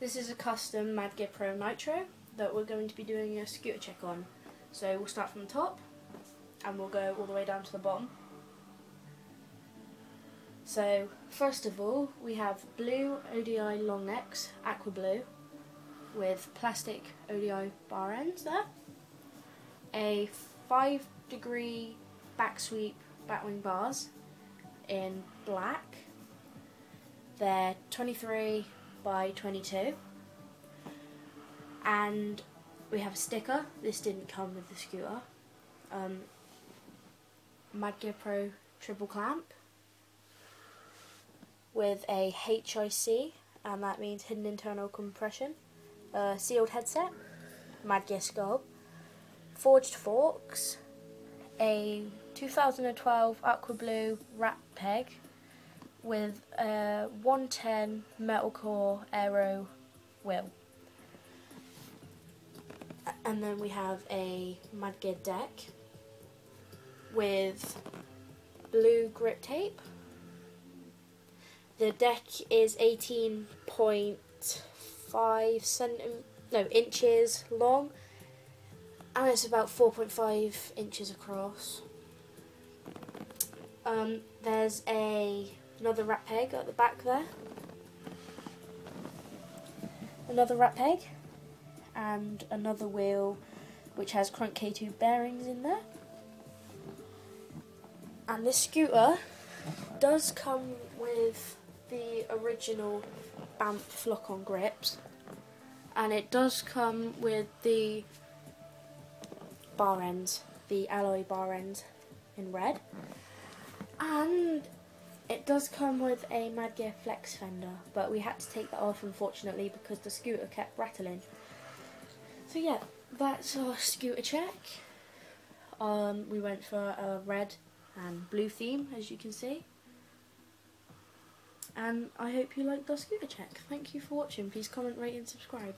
This is a custom Madd Gear Pro Nitro that we're going to be doing a scooter check on. So we'll start from the top and we'll go all the way down to the bottom. So first of all we have blue ODI long necks, aqua blue, with plastic ODI bar ends there. A 5 degree back sweep batwing bars in black. They're 23 by 22 and we have a sticker. This didn't come with the scooter. Um, Gear Pro triple clamp with a HIC and that means hidden internal compression. A sealed headset. Gear skull forged forks. A 2012 aqua blue rat peg with a 110 metal core aero wheel. And then we have a Madd Gear deck with blue grip tape. The deck is 18.5 centi- no inches long and it's about 4.5 inches across. Um, there's a another rat peg at the back there, another rat peg, and another wheel which has crank K2 bearings in there. And this scooter does come with the original Banff lock-on grips, and it does come with the bar ends, the alloy bar ends in red. And it does come with a Madd Gear Flex fender, but we had to take that off unfortunately because the scooter kept rattling. So yeah, that's our scooter check. Um, we went for a red and blue theme, as you can see. And I hope you liked our scooter check. Thank you for watching. Please comment, rate and subscribe.